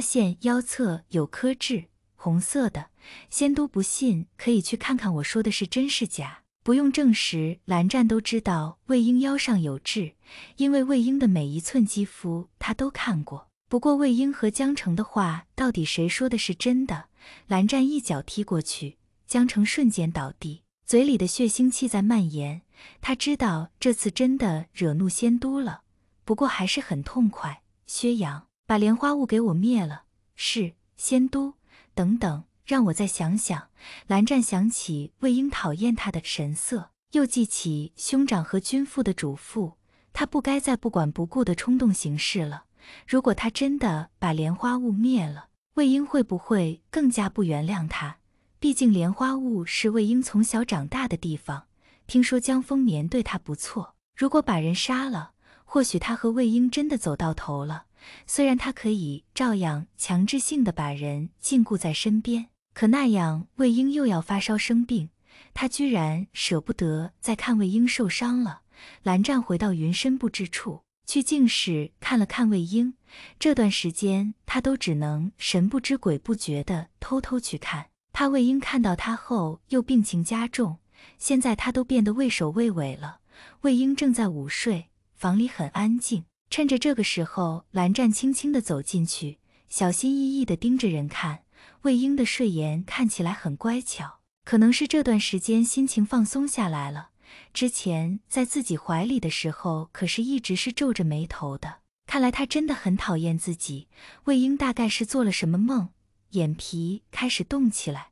发现腰侧有颗痣，红色的。仙都不信，可以去看看我说的是真是假。不用证实，蓝湛都知道魏婴腰上有痣，因为魏婴的每一寸肌肤他都看过。不过魏婴和江城的话，到底谁说的是真的？蓝湛一脚踢过去，江城瞬间倒地，嘴里的血腥气在蔓延。他知道这次真的惹怒仙都了，不过还是很痛快。薛洋，把莲花坞给我灭了。是仙都，等等。让我再想想。蓝湛想起魏婴讨厌他的神色，又记起兄长和君父的嘱咐，他不该再不管不顾的冲动行事了。如果他真的把莲花坞灭了，魏婴会不会更加不原谅他？毕竟莲花坞是魏婴从小长大的地方。听说江丰年对他不错，如果把人杀了，或许他和魏婴真的走到头了。虽然他可以照样强制性的把人禁锢在身边。可那样，魏婴又要发烧生病，他居然舍不得再看魏婴受伤了。蓝湛回到云深不知处，去静室看了看魏婴。这段时间，他都只能神不知鬼不觉的偷偷去看，怕魏婴看到他后又病情加重。现在他都变得畏首畏尾了。魏婴正在午睡，房里很安静。趁着这个时候，蓝湛轻轻的走进去，小心翼翼的盯着人看。魏婴的睡颜看起来很乖巧，可能是这段时间心情放松下来了。之前在自己怀里的时候，可是一直是皱着眉头的。看来他真的很讨厌自己。魏婴大概是做了什么梦，眼皮开始动起来，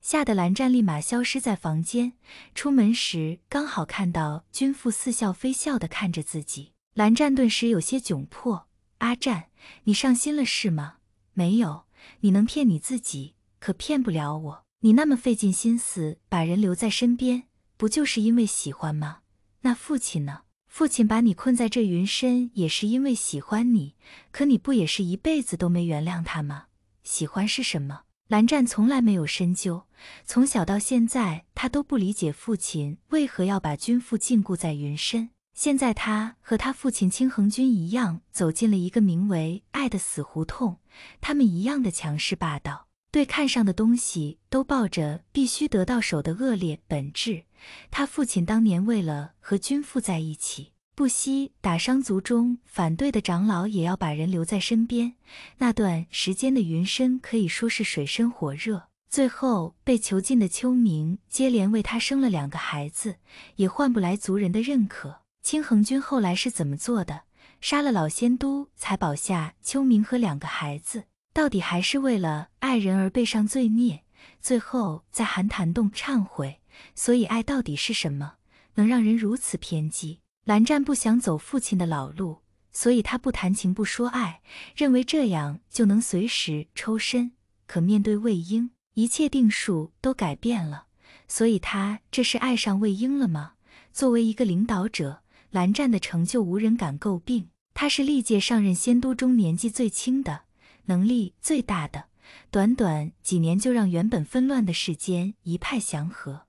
吓得蓝湛立马消失在房间。出门时刚好看到君父似笑非笑的看着自己，蓝湛顿时有些窘迫。阿湛，你上心了是吗？没有。你能骗你自己，可骗不了我。你那么费尽心思把人留在身边，不就是因为喜欢吗？那父亲呢？父亲把你困在这云深，也是因为喜欢你。可你不也是一辈子都没原谅他吗？喜欢是什么？蓝湛从来没有深究，从小到现在，他都不理解父亲为何要把君父禁锢在云深。现在他和他父亲清恒君一样，走进了一个名为爱的死胡同。他们一样的强势霸道，对看上的东西都抱着必须得到手的恶劣本质。他父亲当年为了和君父在一起，不惜打伤族中反对的长老，也要把人留在身边。那段时间的云深可以说是水深火热。最后被囚禁的秋明接连为他生了两个孩子，也换不来族人的认可。清恒君后来是怎么做的？杀了老仙都才保下秋明和两个孩子，到底还是为了爱人而背上罪孽，最后在寒潭洞忏悔。所以爱到底是什么，能让人如此偏激？蓝湛不想走父亲的老路，所以他不谈情不说爱，认为这样就能随时抽身。可面对魏婴，一切定数都改变了，所以他这是爱上魏婴了吗？作为一个领导者。蓝湛的成就无人敢诟病，他是历届上任仙都中年纪最轻的，能力最大的，短短几年就让原本纷乱的世间一派祥和。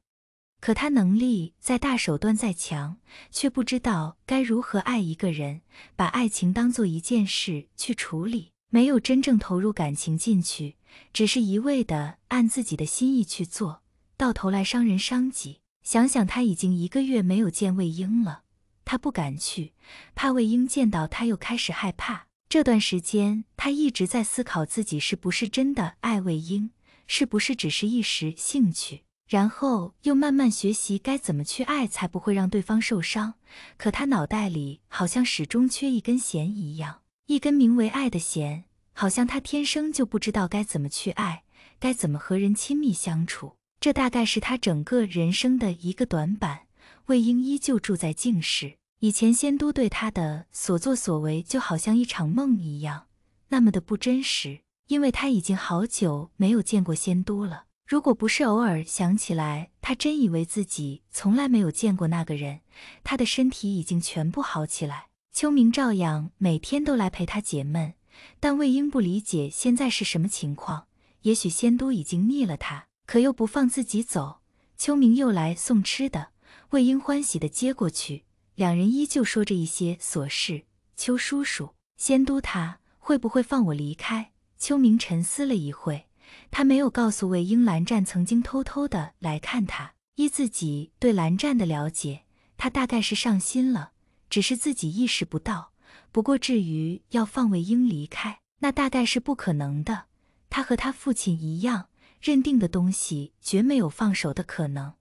可他能力再大，手段再强，却不知道该如何爱一个人，把爱情当做一件事去处理，没有真正投入感情进去，只是一味的按自己的心意去做，到头来伤人伤己。想想他已经一个月没有见魏婴了。他不敢去，怕魏婴见到他又开始害怕。这段时间，他一直在思考自己是不是真的爱魏婴，是不是只是一时兴趣，然后又慢慢学习该怎么去爱，才不会让对方受伤。可他脑袋里好像始终缺一根弦一样，一根名为爱的弦，好像他天生就不知道该怎么去爱，该怎么和人亲密相处。这大概是他整个人生的一个短板。魏婴依旧住在静室。以前仙都对他的所作所为就好像一场梦一样，那么的不真实。因为他已经好久没有见过仙都了。如果不是偶尔想起来，他真以为自己从来没有见过那个人。他的身体已经全部好起来。秋明照样每天都来陪他解闷，但魏婴不理解现在是什么情况。也许仙都已经腻了他，可又不放自己走。秋明又来送吃的，魏婴欢喜的接过去。两人依旧说着一些琐事。邱叔叔，仙都他会不会放我离开？秋明沉思了一会，他没有告诉魏婴蓝湛曾经偷偷的来看他。依自己对蓝湛的了解，他大概是上心了，只是自己意识不到。不过至于要放魏婴离开，那大概是不可能的。他和他父亲一样，认定的东西绝没有放手的可能。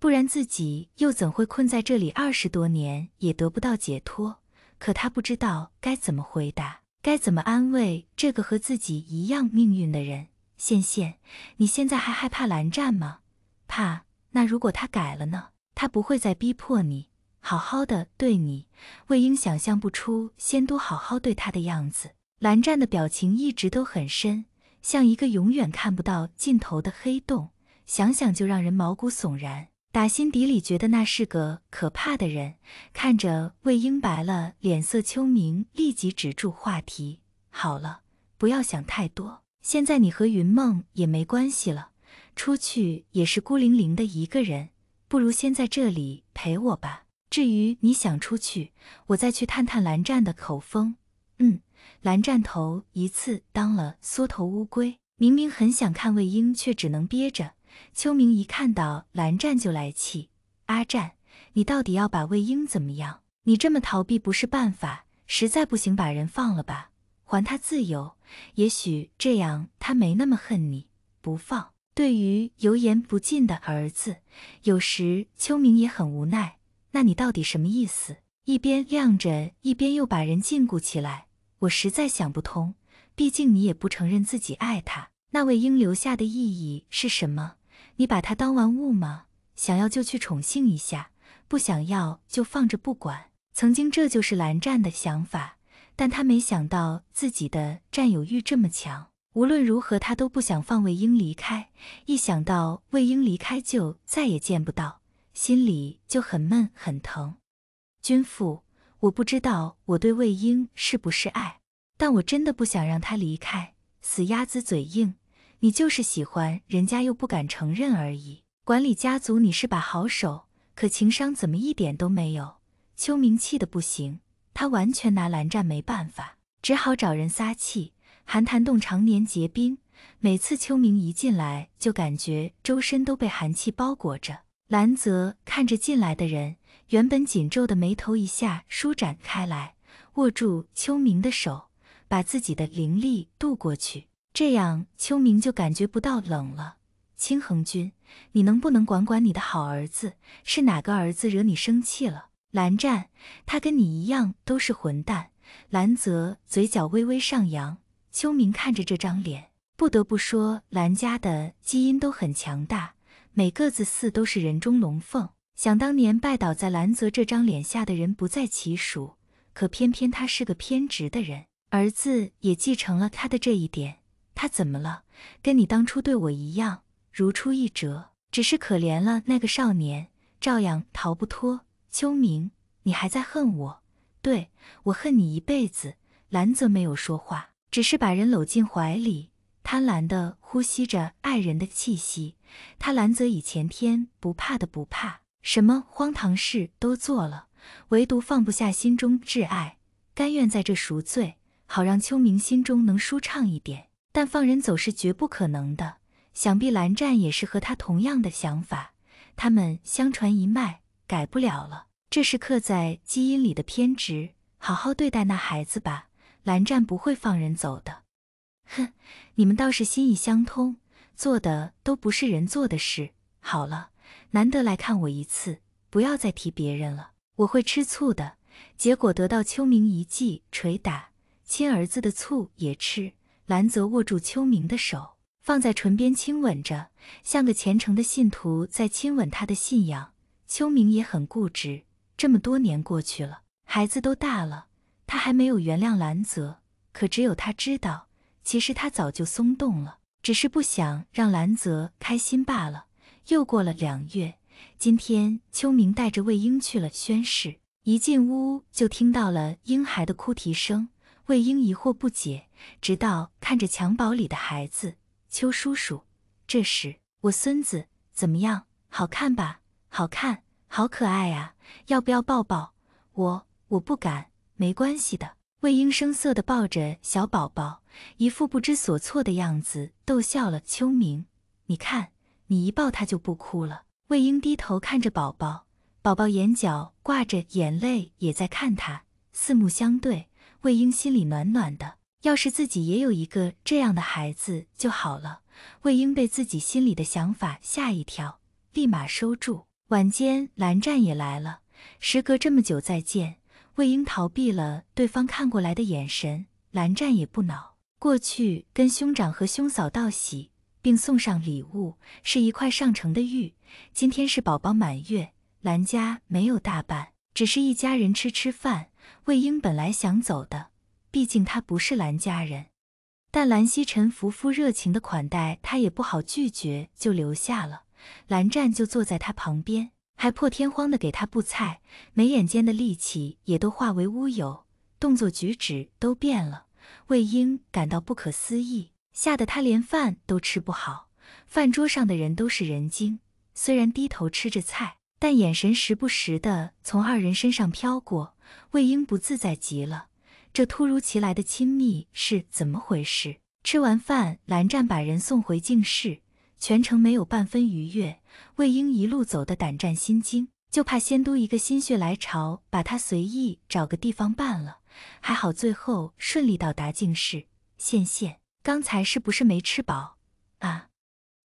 不然自己又怎会困在这里二十多年也得不到解脱？可他不知道该怎么回答，该怎么安慰这个和自己一样命运的人。羡羡，你现在还害怕蓝湛吗？怕？那如果他改了呢？他不会再逼迫你，好好的对你。魏婴想象不出仙都好好对他的样子。蓝湛的表情一直都很深，像一个永远看不到尽头的黑洞，想想就让人毛骨悚然。打心底里觉得那是个可怕的人。看着魏婴白了脸色，秋明立即止住话题。好了，不要想太多。现在你和云梦也没关系了，出去也是孤零零的一个人，不如先在这里陪我吧。至于你想出去，我再去探探蓝湛的口风。嗯，蓝湛头一次当了缩头乌龟，明明很想看魏婴，却只能憋着。秋明一看到蓝湛就来气，阿湛，你到底要把魏婴怎么样？你这么逃避不是办法，实在不行把人放了吧，还他自由，也许这样他没那么恨你。不放。对于油盐不进的儿子，有时秋明也很无奈。那你到底什么意思？一边晾着，一边又把人禁锢起来，我实在想不通。毕竟你也不承认自己爱他，那魏婴留下的意义是什么？你把他当玩物吗？想要就去宠幸一下，不想要就放着不管。曾经这就是蓝湛的想法，但他没想到自己的占有欲这么强。无论如何，他都不想放魏婴离开。一想到魏婴离开就再也见不到，心里就很闷很疼。君父，我不知道我对魏婴是不是爱，但我真的不想让他离开。死鸭子嘴硬。你就是喜欢人家又不敢承认而已。管理家族你是把好手，可情商怎么一点都没有？秋明气的不行，他完全拿蓝湛没办法，只好找人撒气。寒潭洞常年结冰，每次秋明一进来，就感觉周身都被寒气包裹着。蓝泽看着进来的人，原本紧皱的眉头一下舒展开来，握住秋明的手，把自己的灵力渡过去。这样，秋明就感觉不到冷了。清恒君，你能不能管管你的好儿子？是哪个儿子惹你生气了？蓝湛，他跟你一样都是混蛋。蓝泽嘴角微微上扬。秋明看着这张脸，不得不说，蓝家的基因都很强大，每个子嗣都是人中龙凤。想当年拜倒在蓝泽这张脸下的人不在其数，可偏偏他是个偏执的人，儿子也继承了他的这一点。他怎么了？跟你当初对我一样，如出一辙，只是可怜了那个少年，照样逃不脱。秋明，你还在恨我？对我恨你一辈子。兰泽没有说话，只是把人搂进怀里，贪婪的呼吸着爱人的气息。他兰泽以前天不怕的不怕，什么荒唐事都做了，唯独放不下心中挚爱，甘愿在这赎罪，好让秋明心中能舒畅一点。但放人走是绝不可能的，想必蓝湛也是和他同样的想法。他们相传一脉，改不了了，这是刻在基因里的偏执。好好对待那孩子吧，蓝湛不会放人走的。哼，你们倒是心意相通，做的都不是人做的事。好了，难得来看我一次，不要再提别人了，我会吃醋的。结果得到秋明一记捶打，亲儿子的醋也吃。兰泽握住秋明的手，放在唇边亲吻着，像个虔诚的信徒在亲吻他的信仰。秋明也很固执，这么多年过去了，孩子都大了，他还没有原谅兰泽。可只有他知道，其实他早就松动了，只是不想让兰泽开心罢了。又过了两月，今天秋明带着魏婴去了宣誓，一进屋就听到了婴孩的哭啼声。魏婴疑惑不解，直到看着襁褓里的孩子，邱叔叔，这时我孙子怎么样？好看吧？好看，好可爱啊！要不要抱抱？我我不敢，没关系的。魏婴生涩地抱着小宝宝，一副不知所措的样子，逗笑了秋明。你看，你一抱他就不哭了。魏婴低头看着宝宝，宝宝眼角挂着眼泪，也在看他，四目相对。魏婴心里暖暖的，要是自己也有一个这样的孩子就好了。魏婴被自己心里的想法吓一跳，立马收住。晚间，蓝湛也来了，时隔这么久再见。魏婴逃避了对方看过来的眼神，蓝湛也不恼，过去跟兄长和兄嫂道喜，并送上礼物，是一块上乘的玉。今天是宝宝满月，蓝家没有大办，只是一家人吃吃饭。魏婴本来想走的，毕竟他不是蓝家人，但蓝曦臣夫妇热情的款待，他也不好拒绝，就留下了。蓝湛就坐在他旁边。还破天荒的给他布菜，眉眼间的戾气也都化为乌有，动作举止都变了。魏婴感到不可思议，吓得他连饭都吃不好。饭桌上的人都是人精，虽然低头吃着菜，但眼神时不时的从二人身上飘过。魏婴不自在极了，这突如其来的亲密是怎么回事？吃完饭，蓝湛把人送回静室。全程没有半分愉悦，魏婴一路走得胆战心惊，就怕仙都一个心血来潮，把他随意找个地方办了。还好最后顺利到达静室。羡羡，刚才是不是没吃饱啊？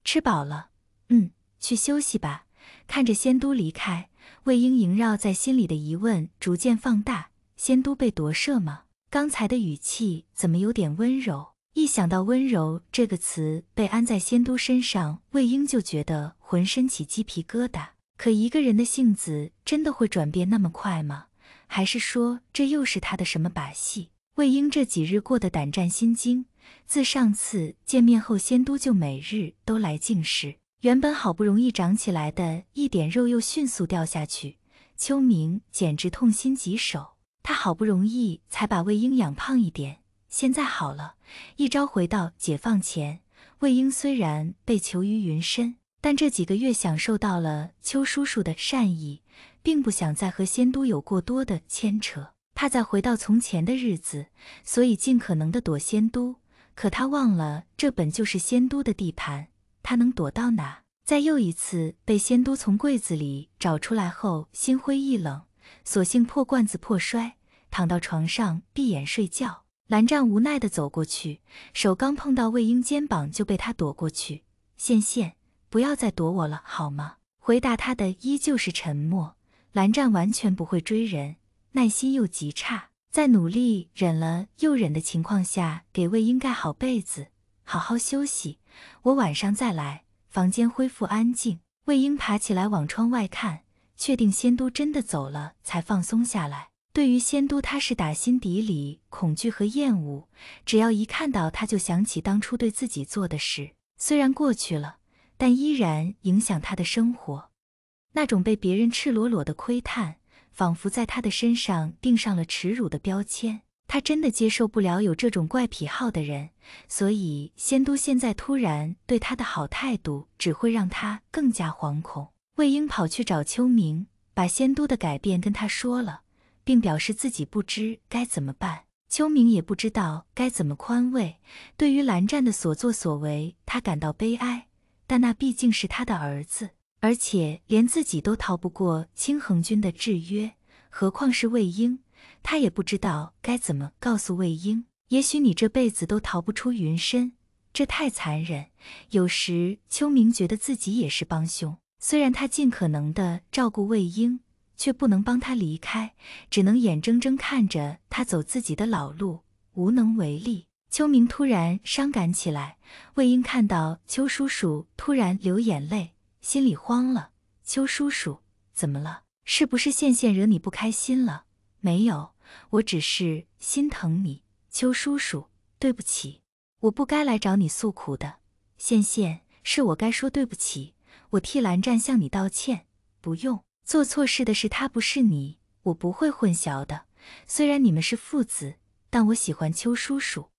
吃饱了，嗯，去休息吧。看着仙都离开，魏婴萦绕在心里的疑问逐渐放大：仙都被夺舍吗？刚才的语气怎么有点温柔？一想到“温柔”这个词被安在仙都身上，魏婴就觉得浑身起鸡皮疙瘩。可一个人的性子真的会转变那么快吗？还是说这又是他的什么把戏？魏婴这几日过得胆战心惊。自上次见面后，仙都就每日都来进食，原本好不容易长起来的一点肉又迅速掉下去。秋明简直痛心疾首，他好不容易才把魏婴养胖一点。现在好了，一朝回到解放前，魏婴虽然被囚于云深，但这几个月享受到了邱叔叔的善意，并不想再和仙都有过多的牵扯，怕再回到从前的日子，所以尽可能的躲仙都。可他忘了，这本就是仙都的地盘，他能躲到哪？在又一次被仙都从柜子里找出来后，心灰意冷，索性破罐子破摔，躺到床上闭眼睡觉。蓝湛无奈地走过去，手刚碰到魏婴肩膀，就被他躲过去。羡羡，不要再躲我了，好吗？回答他的依旧是沉默。蓝湛完全不会追人，耐心又极差，在努力忍了又忍的情况下，给魏婴盖好被子，好好休息。我晚上再来。房间恢复安静，魏婴爬起来往窗外看，确定仙都真的走了，才放松下来。对于仙都，他是打心底里恐惧和厌恶。只要一看到他，就想起当初对自己做的事。虽然过去了，但依然影响他的生活。那种被别人赤裸裸的窥探，仿佛在他的身上钉上了耻辱的标签。他真的接受不了有这种怪癖好的人。所以，仙都现在突然对他的好态度，只会让他更加惶恐。魏婴跑去找秋明，把仙都的改变跟他说了。并表示自己不知该怎么办，秋明也不知道该怎么宽慰。对于蓝湛的所作所为，他感到悲哀，但那毕竟是他的儿子，而且连自己都逃不过清衡君的制约，何况是魏婴？他也不知道该怎么告诉魏婴。也许你这辈子都逃不出云深，这太残忍。有时秋明觉得自己也是帮凶，虽然他尽可能的照顾魏婴。却不能帮他离开，只能眼睁睁看着他走自己的老路，无能为力。秋明突然伤感起来，魏婴看到邱叔叔突然流眼泪，心里慌了。邱叔叔，怎么了？是不是羡羡惹你不开心了？没有，我只是心疼你。邱叔叔，对不起，我不该来找你诉苦的。羡羡，是我该说对不起，我替蓝湛向你道歉。不用。做错事的是他，不是你。我不会混淆的。虽然你们是父子，但我喜欢邱叔叔。